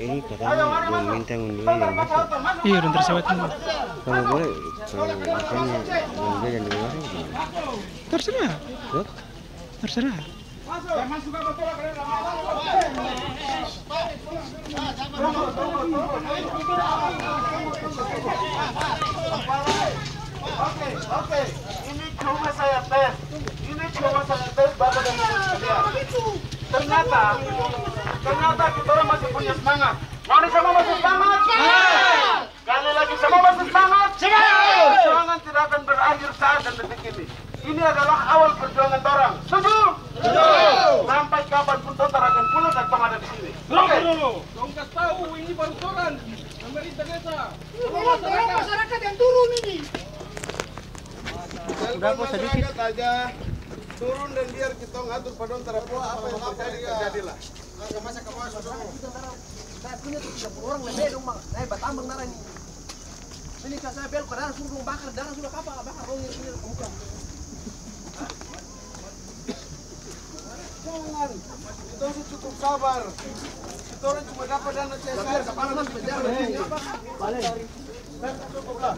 ini katanya belum minta undurin yang bisa iya udah tersewat kalau boleh kalau makanya undur yang di luar terserah. What? terserah. Oke, oke. Ini cuma saya Ternyata, ternyata kita orang masih punya semangat. Mari sama masih semangat. Kali lagi sama masih semangat. Perjuangan tidak akan berakhir saat dan detik ini. Ini adalah awal perjuangan orang. Setuju? Sampai kapan pun Tontar akan pulang dan Tong ada di sini. Oke. Kasih tahu ini baru toran pemerintah desa. masyarakat yang turun ini. Sudah kok sedikit aja turun dan biar kita ngatur pada antara apa yang terjadi terjadilah. Saya punya tuh 30 orang lebih dong, Bang. Nah, batambang darah ini. Ini kan saya ke darah suruh dong bakar darah sudah kapal bakar dong ini ini muka. Jangan. Kita harus cukup sabar. Kita orang cuma dapat dana CSR. Kepala mas penjara ini apa? Cukuplah.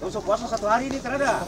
Untuk puasa satu hari ini terada.